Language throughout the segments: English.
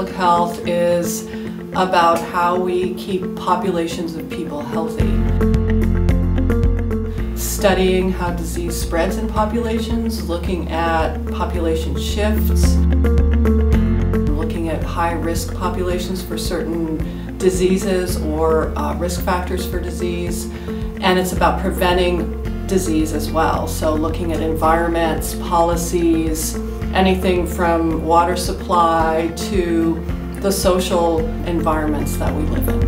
health is about how we keep populations of people healthy. Studying how disease spreads in populations, looking at population shifts, looking at high risk populations for certain diseases or uh, risk factors for disease, and it's about preventing disease as well. So looking at environments, policies, anything from water supply to the social environments that we live in.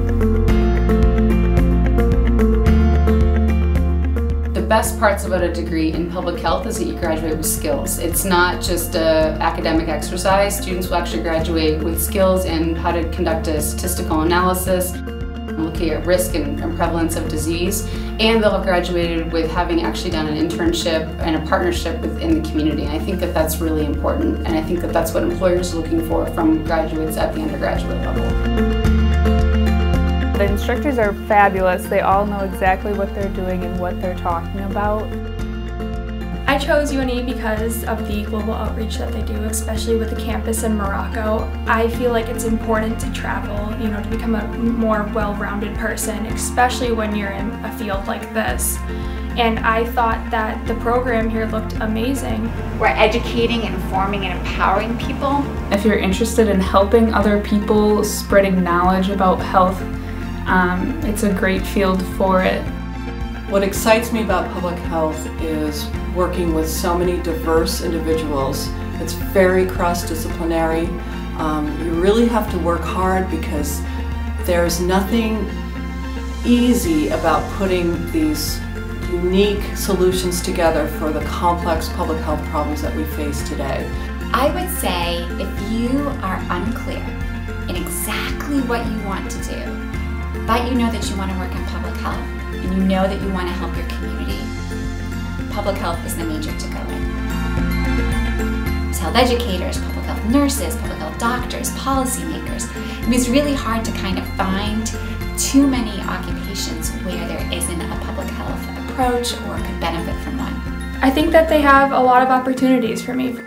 The best parts about a degree in public health is that you graduate with skills. It's not just an academic exercise. Students will actually graduate with skills in how to conduct a statistical analysis, looking at risk and, and prevalence of disease, and they'll have graduated with having actually done an internship and a partnership within the community. And I think that that's really important, and I think that that's what employers are looking for from graduates at the undergraduate level. The instructors are fabulous. They all know exactly what they're doing and what they're talking about. I chose UNE because of the global outreach that they do, especially with the campus in Morocco. I feel like it's important to travel, you know, to become a more well-rounded person, especially when you're in a field like this. And I thought that the program here looked amazing. We're educating, informing, and empowering people. If you're interested in helping other people, spreading knowledge about health, um, it's a great field for it. What excites me about public health is working with so many diverse individuals. It's very cross-disciplinary. Um, you really have to work hard because there's nothing easy about putting these unique solutions together for the complex public health problems that we face today. I would say if you are unclear in exactly what you want to do, but you know that you want to work in public health, and you know that you want to help your community, public health is the major to go in. Health educators, public health nurses, public health doctors, policymakers. It was really hard to kind of find too many occupations where there isn't a public health approach or could benefit from one. I think that they have a lot of opportunities for me.